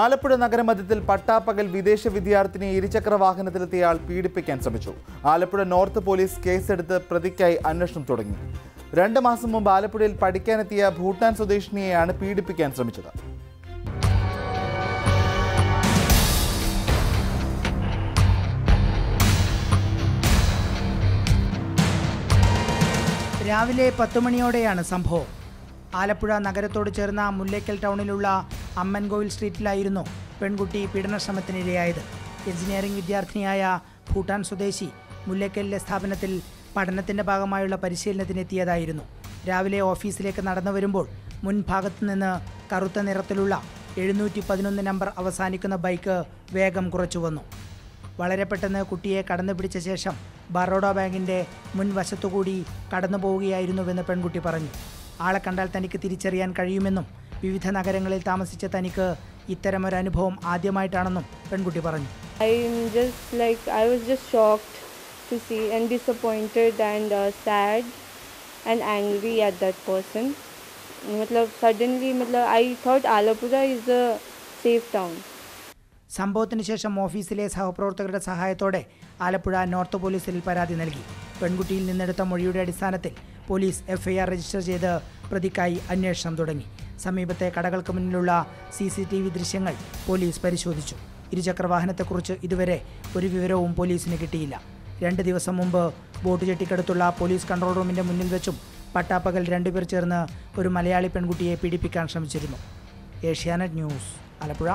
ആലപ്പുഴ നഗരമധ്യത്തിൽ പട്ടാപ്പകൽ വിദേശ വിദ്യാർത്ഥിനി ഇരുചക്ര വാഹനത്തിലെത്തിയ ആൾ പീഡിപ്പിക്കാൻ ശ്രമിച്ചു. ആലപ്പുഴ നോർത്ത് പോലീസ് കേസെടുത്ത് പ്രതിക്കായി അന്വേഷണം തുടങ്ങി. രണ്ട് മാസം മുമ്പ് ആലപ്പുഴയിൽ പഠിക്കാനെത്തിയ ഭൂട്ടാൻ സ്വദേശിനിയെയാണ് പീഡിപ്പിക്കാൻ ശ്രമിച്ചത്. രാവിലെ പത്ത് മണിയോടെയാണ് സംഭവം. ആലപ്പുഴ നഗരത്തോട് ചേർന്ന മുല്ലേക്കൽ ടൗണിലുള്ള അമ്മൻകോവിൽ സ്ട്രീറ്റിലായിരുന്നു പെൺകുട്ടി പീഡനശ്രമത്തിനിരയായത് എഞ്ചിനീയറിംഗ് വിദ്യാർത്ഥിനിയായ ഭൂട്ടാൻ സ്വദേശി മുല്ലക്കലിലെ സ്ഥാപനത്തിൽ പഠനത്തിന്റെ ഭാഗമായുള്ള പരിശീലനത്തിനെത്തിയതായിരുന്നു. രാവിലെ ഓഫീസിലേക്ക് നടന്നു വരുമ്പോൾ മുൻഭാഗത്തു നിന്ന് കറുത്ത നിറത്തിലുള്ള എഴുന്നൂറ്റി പതിനൊന്ന് നമ്പർ അവസാനിക്കുന്ന ബൈക്ക് വേഗം കുറച്ചു വന്നു. വളരെ പെട്ടെന്ന് കുട്ടിയെ കടന്നു പിടിച്ച ശേഷം ബറോഡ ബാങ്കിന്റെ മുൻവശത്തുകൂടി കടന്നു പോവുകയായിരുന്നുവെന്ന് പെൺകുട്ടി പറഞ്ഞു. ആളെ കണ്ടാൽ തനിക്ക് തിരിച്ചറിയാൻ കഴിയുമെന്നും വിവിധ നഗരങ്ങളിൽ താമസിച്ച തനിക്ക് ഇത്തരമൊരു അനുഭവം ആദ്യമായിട്ടാണെന്നും പെൺകുട്ടി പറഞ്ഞു. I just like I was just shocked to see and disappointed and sad and angry at that person മത്ലബ് suddenly മത്ലബ് I thought Alappuzha is a safe town സംഭവത്തിന് ശേഷം ഓഫീസിലെ സഹപ്രവർത്തകരുടെ സഹായത്തോടെ ആലപ്പുഴ നോർത്ത് പോലീസിൽ പരാതി നൽകി. പെൺകുട്ടിയിൽ നിന്നെടുത്ത മൊഴിയുടെ അടിസ്ഥാനത്തിൽ പോലീസ് എഫ്ഐആർ രജിസ്റ്റർ ചെയ്ത് പ്രതിക്കായി അന്വേഷണം തുടങ്ങി. സമീപത്തെ കടകൾക്ക് മുന്നിലുള്ള സി സി ടി വി ദൃശ്യങ്ങൾ പോലീസ് പരിശോധിച്ചു. ഇരുചക്ര വാഹനത്തെക്കുറിച്ച് ഇതുവരെ ഒരു വിവരവും പോലീസിന് കിട്ടിയില്ല. രണ്ട് ദിവസം മുമ്പ് ബോട്ട് ജെട്ടിക്കടുത്തുള്ള പോലീസ് കൺട്രോൾ റൂമിന്റെ മുന്നിൽ വെച്ചും പട്ടാപ്പകൽ രണ്ടുപേർ ചേർന്ന് ഒരു മലയാളി പെൺകുട്ടിയെ പീഡിപ്പിക്കാൻ ശ്രമിച്ചിരുന്നു. ഏഷ്യാനെറ്റ് ന്യൂസ് ആലപ്പുഴ.